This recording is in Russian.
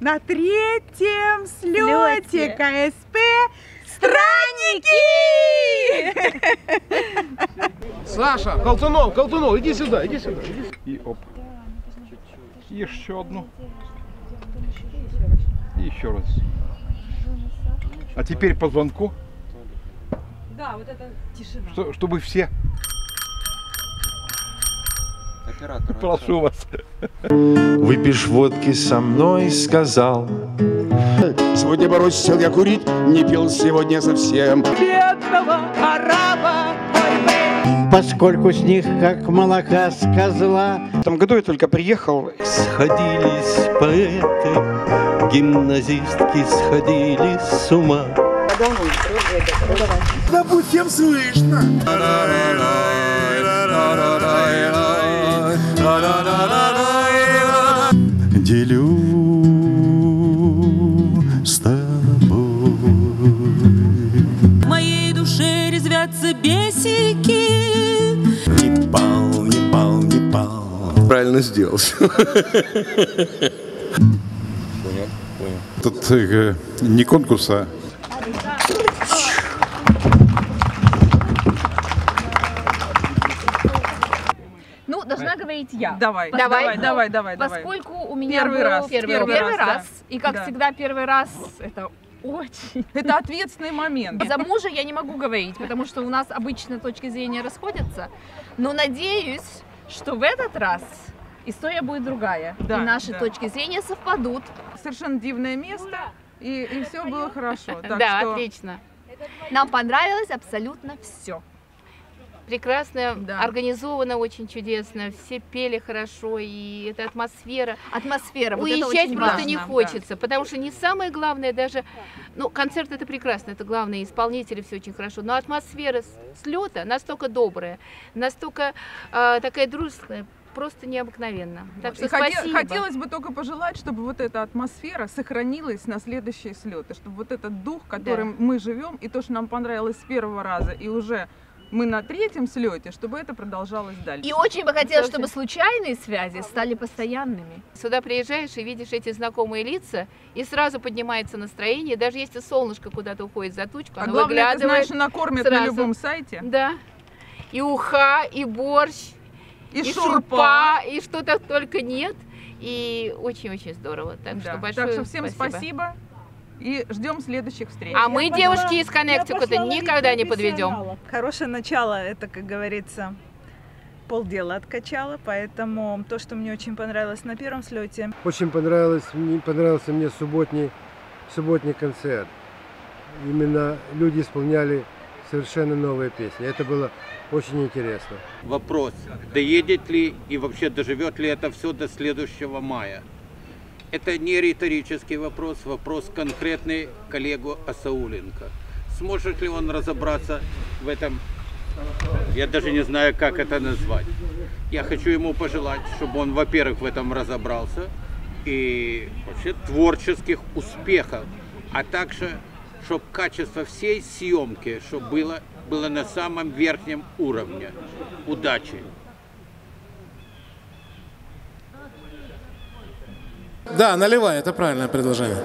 на третьем слете. КСП Странники! Саша, Колтунов, Колтунов, иди сюда, иди сюда. иди сюда. И оп. Еще одну. И еще раз. А теперь по звонку. Да, вот это тишина. Что- чтобы все. Оператор. Прошу вас. Выпьешь водки со мной, сказал Сегодня бросил я курить, не пил сегодня совсем. поскольку с них как молока с козла. В этом году я только приехал. Сходились поэты, гимназистки сходили с ума. Да будь всем слышно. Правильно сделал. Тут э, не конкурс, а Ну, должна говорить я. Давай, Давай. давай, давай, давай, давай. Поскольку у меня Первый был раз, первый, первый первый раз, раз, да. и как Да. всегда первый раз это очень. Это ответственный момент. За мужа я не могу говорить, потому что у нас обычно точки зрения расходятся, но надеюсь, что в этот раз история будет другая, Да, и наши да. точки зрения совпадут. Совершенно дивное место, и, и все было хорошо. Так да, что отлично. Нам понравилось абсолютно все. Прекрасно, Да. организовано очень чудесно, все пели хорошо, и эта атмосфера. Атмосфера, вот это Уезжать просто важно, не да. хочется, потому что не самое главное даже, ну, концерт это прекрасно, это главное, исполнители все очень хорошо, но атмосфера слета настолько добрая, настолько э, такая дружеская, просто необыкновенно. Так что И спасибо. хотелось бы только пожелать, чтобы вот эта атмосфера сохранилась на следующие слеты, чтобы вот этот дух, которым мы живем, и то, что нам понравилось с первого раза, и уже мы на третьем слете, чтобы это продолжалось дальше. И очень бы хотелось, чтобы случайные связи стали постоянными. Сюда приезжаешь и видишь эти знакомые лица, и сразу поднимается настроение, даже если солнышко куда-то уходит за тучку, а оно главное, ты выглядывает. знаешь, накормят на сразу. любом сайте. Да. И уха, и борщ, И, и шурпа. шурпа, и что-то только нет. И очень-очень здорово. Так Да. что большое Так что всем спасибо. спасибо. И ждем следующих встреч. А мы, девушки из Коннектикута, никогда не подведем. Хорошее начало, это, как говорится, полдела откачало, поэтому то, что мне очень понравилось на первом слете, Очень понравилось, мне понравился мне субботний, субботний концерт. Именно люди исполняли совершенно новые песни. Это было очень интересно. Вопрос, доедет ли и вообще доживет ли это все до следующего мая? Это не риторический вопрос, вопрос конкретный коллегу Асауленко. Сможет ли он разобраться в этом? Я даже не знаю, как это назвать. Я хочу ему пожелать, чтобы он, во-первых, в этом разобрался и вообще творческих успехов, а также, чтобы качество всей съемки, чтобы было, было на самом верхнем уровне. Удачи! Да, наливай, это правильное предложение.